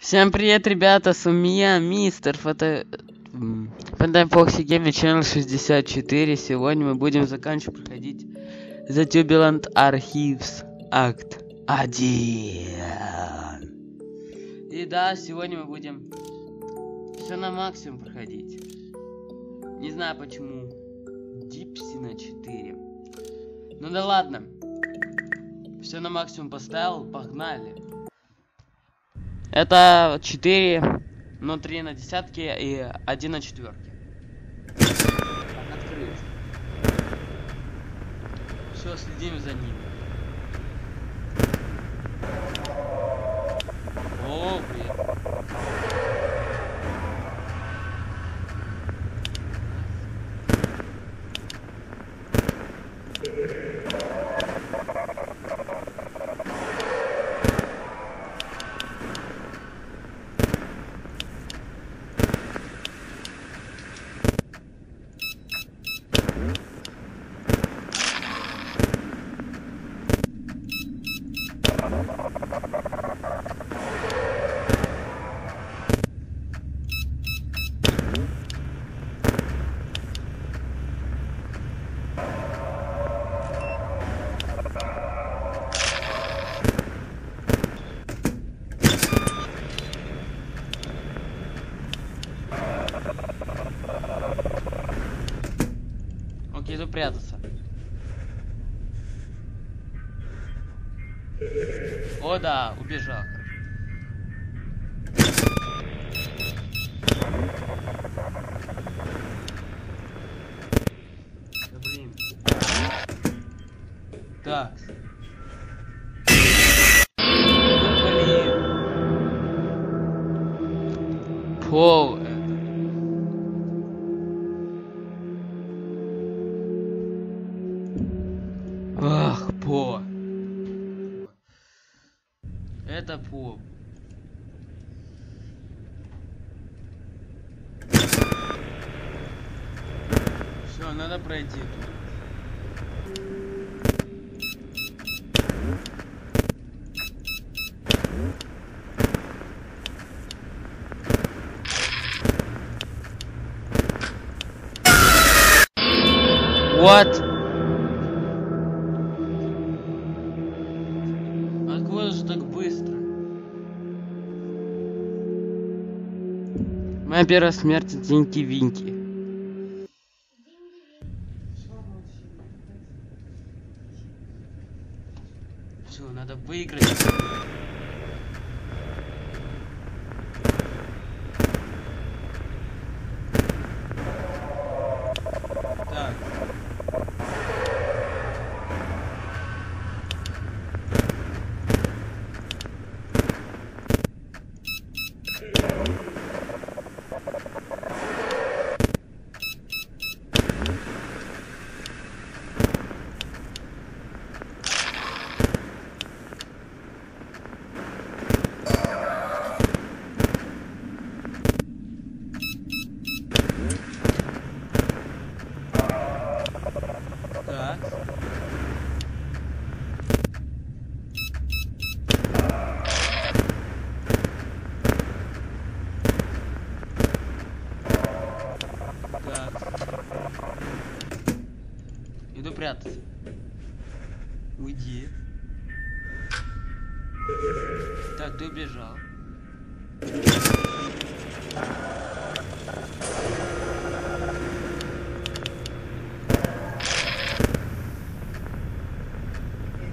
Всем привет, ребята, с вами мистер Фото... Funtime Foxy Gamer Channel 64. Сегодня мы будем заканчивать проходить The Tubbyland Archives Act 1. И да, сегодня мы будем все на максимум проходить. Не знаю почему. Дипси на 4. Ну да ладно. Все на максимум поставил, погнали. Это 4, ну 3 на десятки и 1 на четверке. Все, следим за ними. О, блин. Окей, иду прятаться. О, да, убежал. Надо пройти. What? Откуда же так быстро? Моя первая смерть от выиграть. Прятаться. Уйди. Так, ты убежал.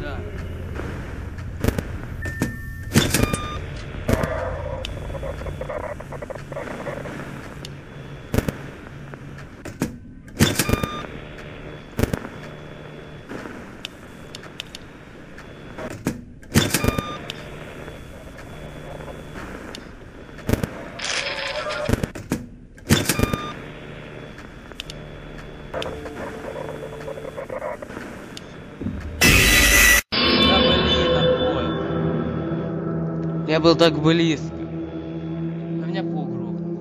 Да. Да блин, обои. Я был так близко. А меня пол грохнул.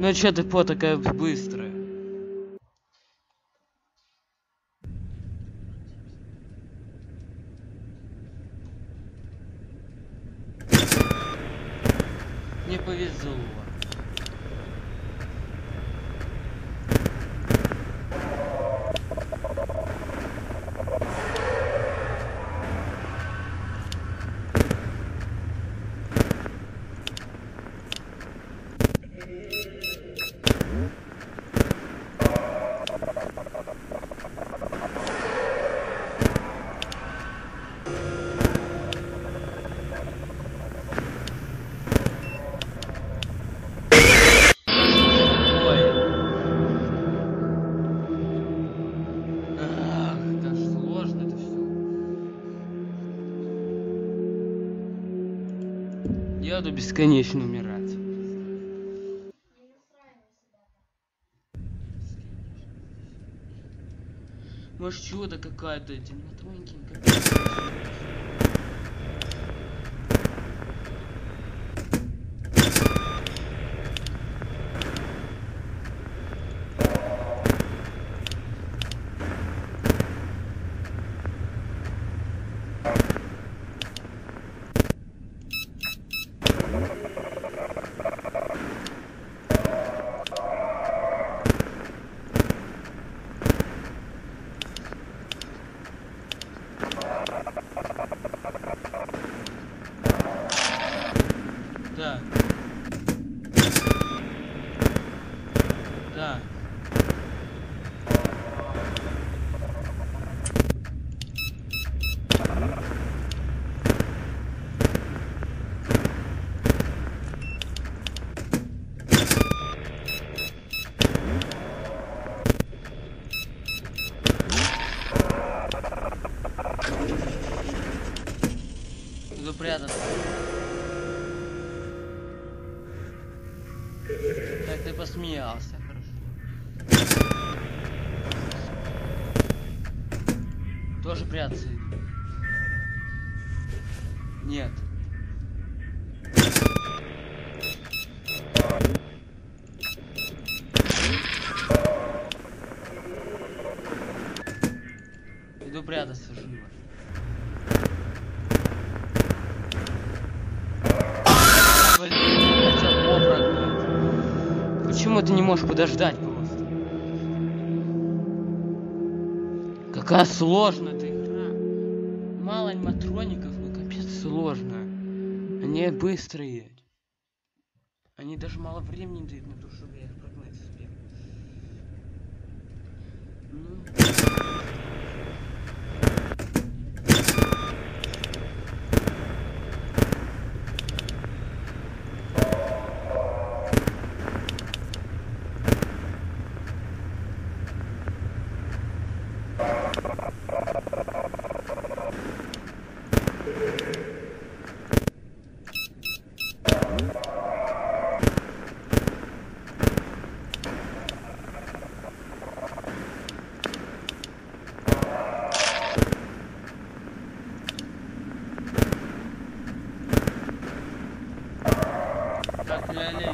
Ну чё ты по такая быстрая? Буду бесконечно умирать. Может чудо какая-то темнотоненькая. Да. Да. Прятаться. Так ты посмеялся, хорошо. Тоже прятаться. Нет. Можешь подождать просто? Какая сложная эта игра. Мало аниматроников, ну капец сложно. Они быстрые. Они даже мало времени дают на то, чтобы я прогнать успел. Ну. Так, ля ля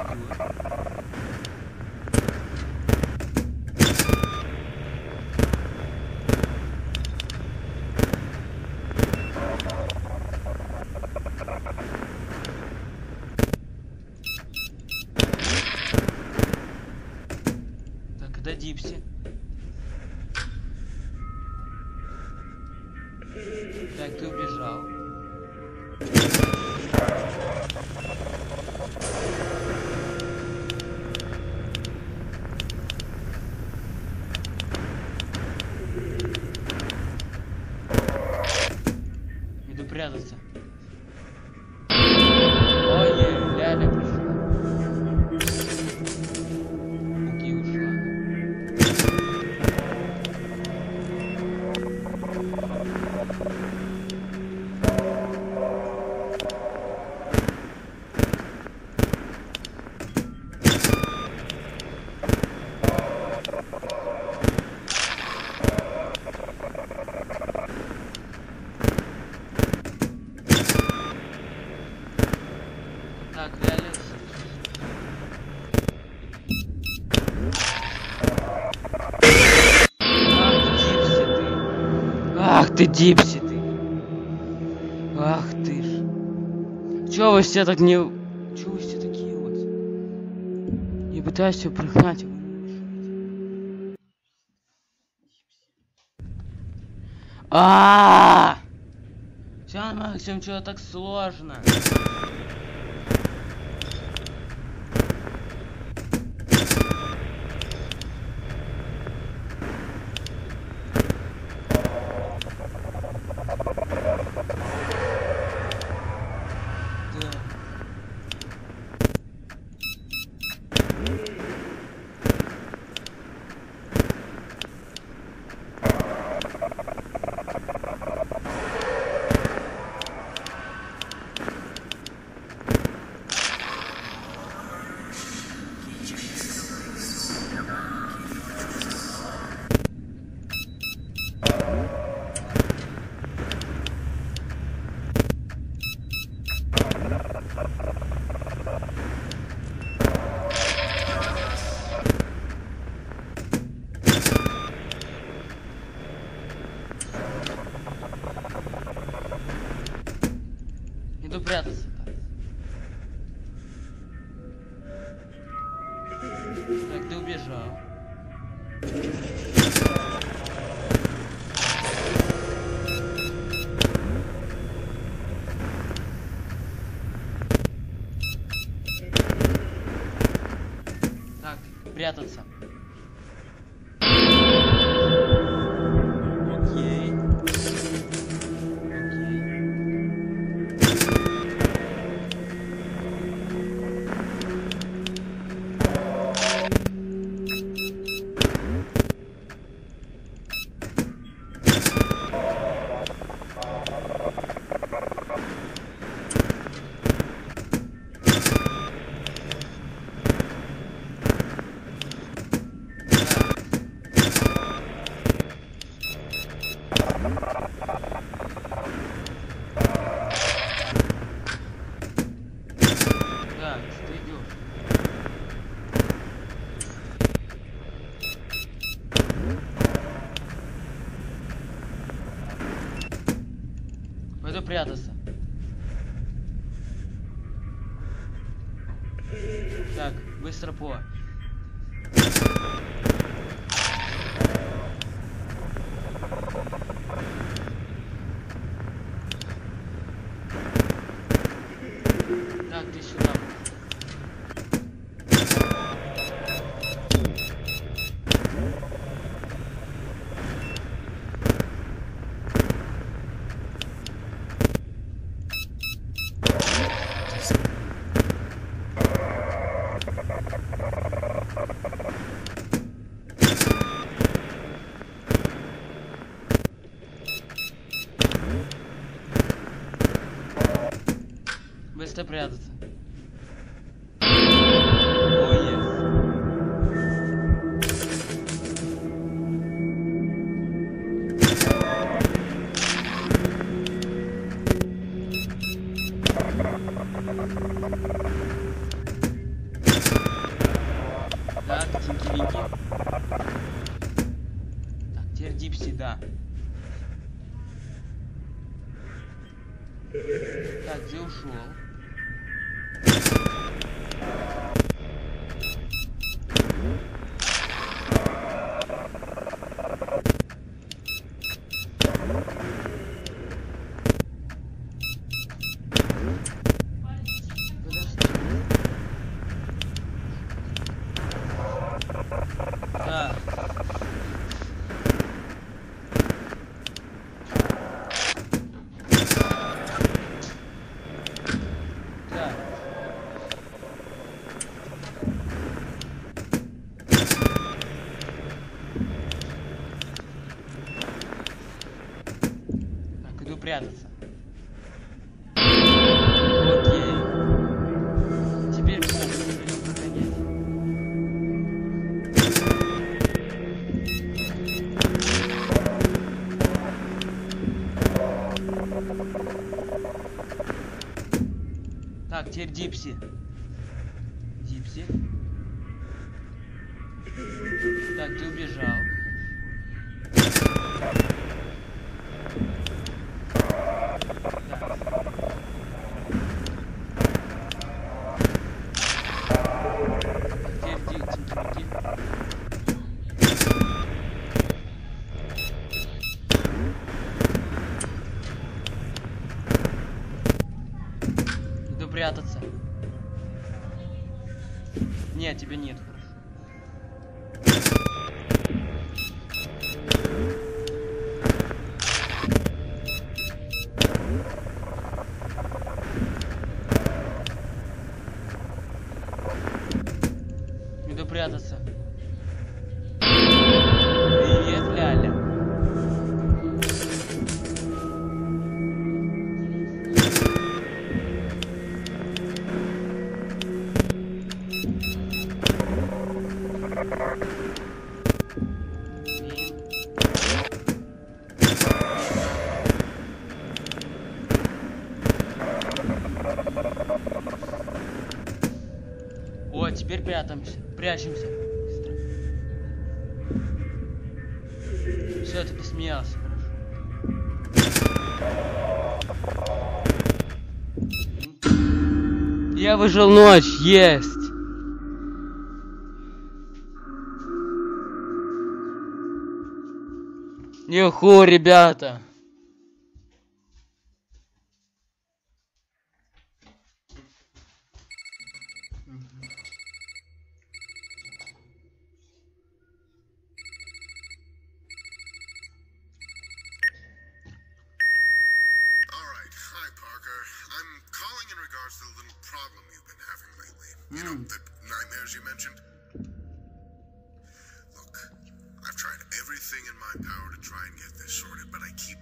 Так, это Дипси. Так, ты убежал. Иду прятаться. Дипси ты. Ах ты ж. Чё вы все так не... Чё вы все такие вот? пытаюсь ее прогнать. А! Все, Максим, что так сложно? Прятаться. Пойду прятаться. Так, быстро по. Так, ты сюда. Быстро прятаться. Так. Теперь Дипси. Дипси. Прячемся. Быстро. Все, ты посмеялся. Хорошо. Я выжил ночь, есть. Юху, ребята.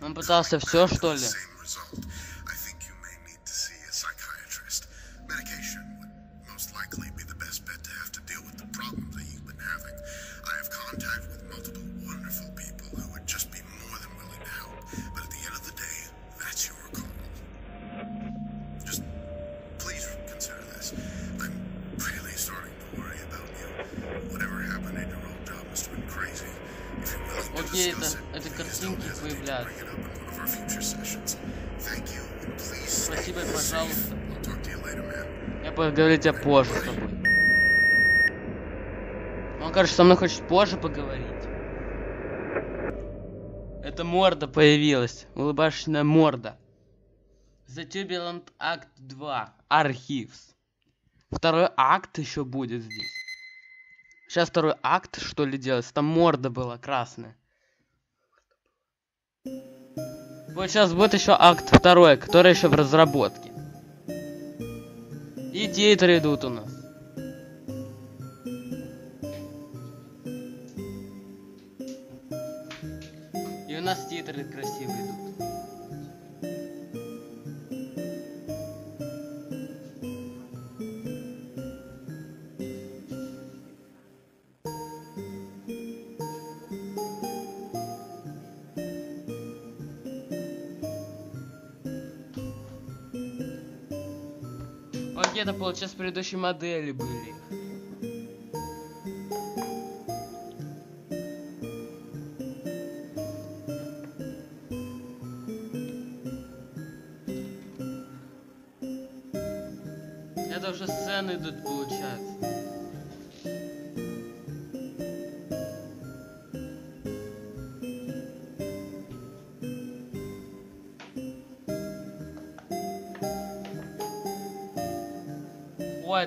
Он пытался to что ли? Man. Я поговорю тебе позже с тобой. Он, кажется, со мной хочет позже поговорить. Это морда появилась. Улыбашечная морда. The Tubulant Act 2. Архивс. Второй акт еще будет здесь. Сейчас второй акт, что ли, делать? Там морда была красная. Вот сейчас будет еще акт второй, который еще в разработке. И титры идут у нас. И у нас титры красивые идут. Это получается предыдущие модели были.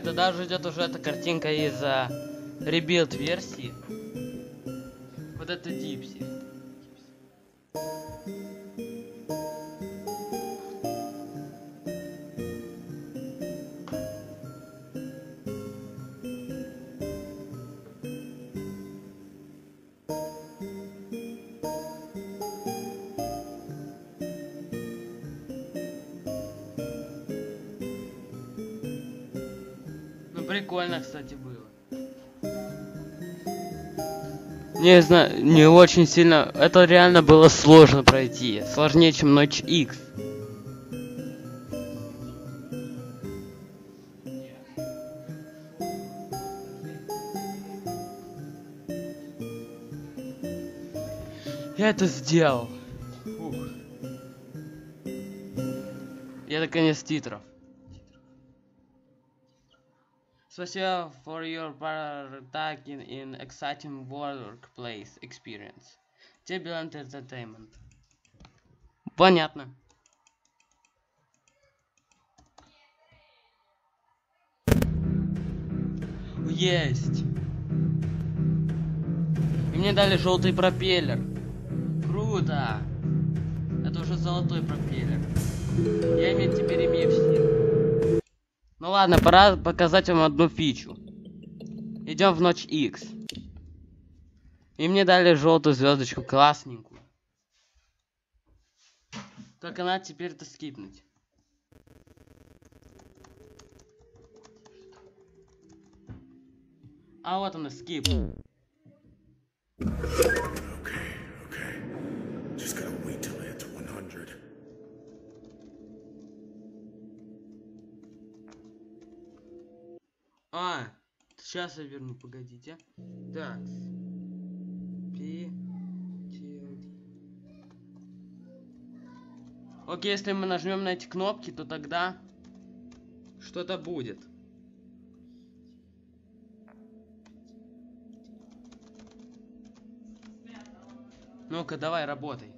Это даже идет уже эта картинка из rebuild версии. Вот это Дипси. Прикольно, кстати, было. Не знаю, не очень сильно. Это реально было сложно пройти. Сложнее, чем Ночь X. Я это сделал. Фух. И это конец титров. Спасибо for your partaking in exciting workplace experience. Turbulent Entertainment. Понятно. Есть. И мне дали желтый пропеллер. Круто. Это уже золотой пропеллер. Я иметь теперь имею все. Ну ладно, пора показать вам одну фичу. Идем в ночь X. И мне дали желтую звездочку, классненькую. Только надо теперь это скипнуть. А вот он и скип. Сейчас я верну, погодите. Так. Окей, если мы нажмем на эти кнопки, то тогда что-то будет. Ну-ка, давай, работай.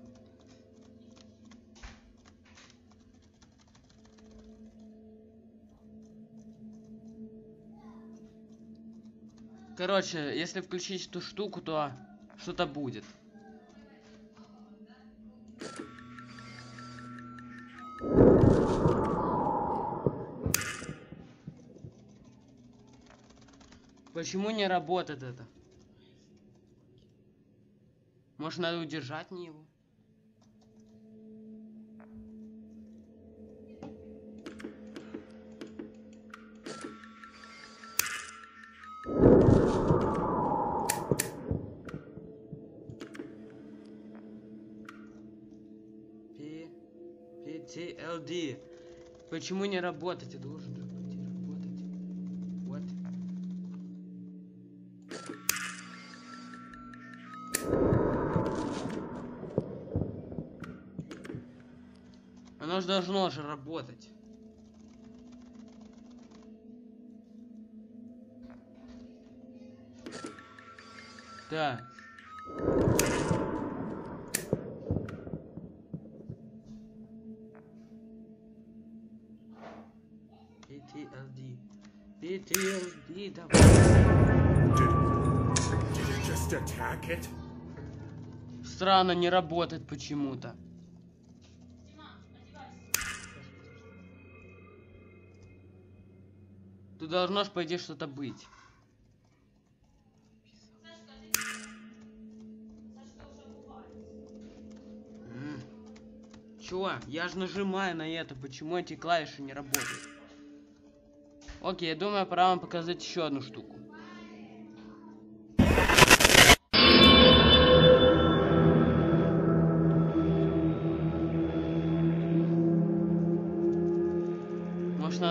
Короче, если включить эту штуку, то что-то будет. Почему не работает это? Может, надо удержать не его? Почему не работать? Я должен же быть работать. Вот. Оно же должно же работать. Так. Странно, не работает почему-то. Тут должно ж, по идее, что-то быть. Чё? Я же нажимаю на это. Почему эти клавиши не работают? Окей, я думаю, пора вам показать еще одну штуку.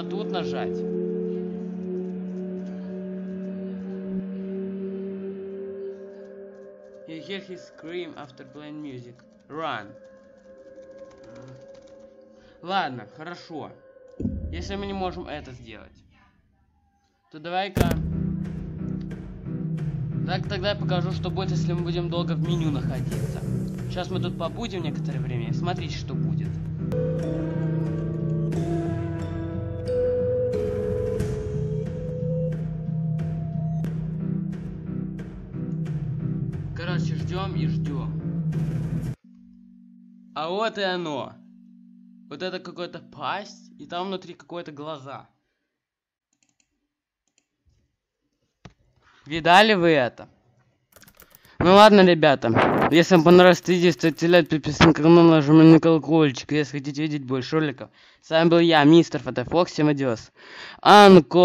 Может, надо тут нажать? You hear his scream after playing music. Run. М. Ладно, хорошо. Если мы не можем это сделать, то давай-ка... Так, тогда я покажу, что будет, если мы будем долго в меню находиться. Сейчас мы тут побудем некоторое время. Смотрите, что будет. А вот и оно. Вот это какая-то пасть, и там внутри какое-то глаза. Видали вы это? Ну ладно, ребята. Если вам понравилось видео, ставьте лайк, подписывайтесь на канал, нажимайте на колокольчик. Если хотите видеть больше роликов. С вами был я, мистер Фотофокс. Всем адиос. Анко!